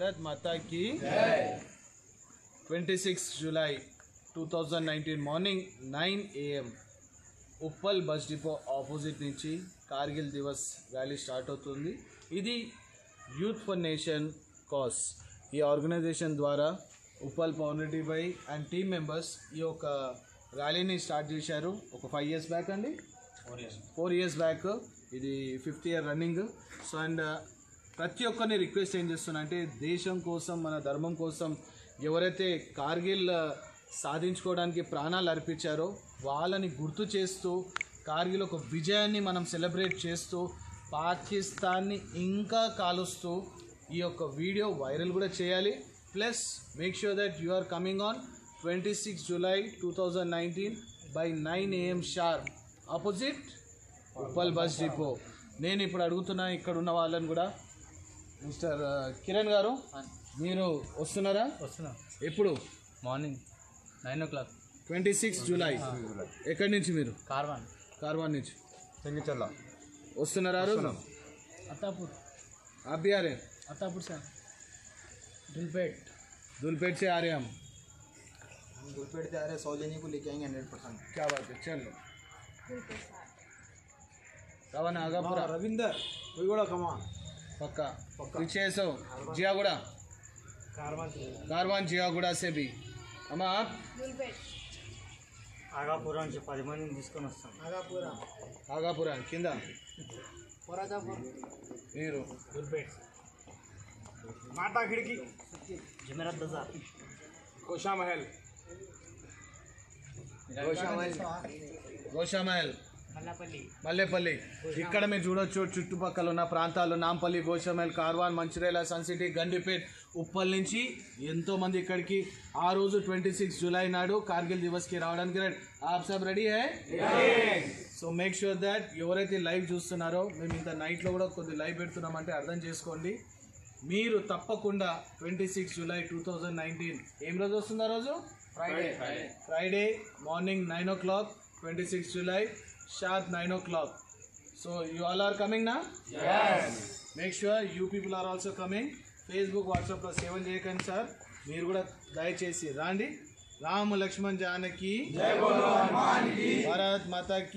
భారత్ మాతా కి twenty six July two thousand nineteen morning nine AM Uppal bus depot opposite నుంచి Kargil Divas rally start అవుతుంది. ఇది youth for nation cos ఈ organisation ద్వారా ఉప్పల్ పౌర్ణటి బై అండ్ టీమ్ మెంబర్స్ ఈ యొక్క ర్యాలీని స్టార్ట్ చేశారు. ఒక ఫైవ్ ఇయర్స్ బ్యాక్ అండి? ఫోర్ ఇయర్స్ బ్యాక్ ఇది fifth year running so and ప్రతి ఒక్కరిని రిక్వెస్ట్ ఏం చేస్తున్నా అంటే దేశం కోసం మన ధర్మం కోసం ఎవరైతే కార్గిల్ సాధించుకోవడానికి ప్రాణాలు అర్పించారో వాళ్ళని గుర్తు చేస్తూ కార్గిల్ ఒక విజయాన్ని మనం సెలబ్రేట్ చేస్తూ పాకిస్తాన్ని ఇంకా కాలుస్తూ ఈ యొక్క వీడియో వైరల్ కూడా చేయాలి. Plus make sure that you are coming on twenty six July two thousand nineteen by nine AM sharp opposite Uppal bus depot నేను ఇప్పుడు అడుగుతున్నా ఇక్కడ ఉన్న వాళ్ళని కూడా. మిస్టర్ ఆ, కిరణ్ గారు మీరు వస్తున్నారా వస్తున్నా ఎప్పుడు morning nine o'clock twenty six July ఎక్కడి నుంచి మీరు కార్వాన్ కార్వాన్ నుంచి చెంగిచల్ల వస్తున్నారా ఆ రోజు అత్తాపూర్ आप भी आ रहे हैं అత్తాపూర్ సార్ దుల్పేట్ दुलपेट से आ रहे हैं हम गुलपेट से आ रहे सौ लेने को लेके आएंगे हंड्रेड परसेंट क्या बात है चलो कवन आगा पूरा रविंदर वही बड़ा कमा पक्का पीछे सो जियागुड़ा కార్వాన్ कारवान जियागुड़ा से भी हम आप ఆగాపురం నుంచి పది మందిని తీసుకొని వస్తాం ఆగాపురా కింద పొరాజాపూర్ మీరు దుల్పేట్ మాటా ఖిడికి జమీరత్ బజార్ कोशा महल గోషామహల్ మల్లాపల్లి మల్లేపల్లి. ఇక్కడ మీరు చూడొచ్చు చుట్టుపక్కల ఉన్న ప్రాంతాలు. నాంపల్లి గోషామహల్ కార్వాన్ మంచిర్యాల సన్ సిటీ గండిపేట్ ఉప్పల్ నుంచి ఎంతో మంది ఇక్కడికి ఆ రోజు ట్వంటీ సిక్స్ జూలై నాడు కార్గిల్ దివస్కి రావడానికి రెడీ. ఆప్ సబ్ రెడీ హై? సో మేక్ షూర్ దట్ ఎవరైతే లైవ్ చూస్తున్నారో మేము ఇంత నైట్లో కూడా కొద్ది లైవ్ పెడుతున్నామంటే అర్థం చేసుకోండి. మీరు తప్పకుండా twenty six July two thousand nineteen ఏం రోజు వస్తుంది ఆ రోజు? Friday Friday morning nine o'clock twenty six July sharp nine o'clock so you all are coming నా make sure you people are also coming Facebook వాట్సాప్లో సేవలు చేయకండి సార్ మీరు కూడా దయచేసి రాండి. రామ లక్ష్మణ్ జానకి. భారత్ మాతాకి.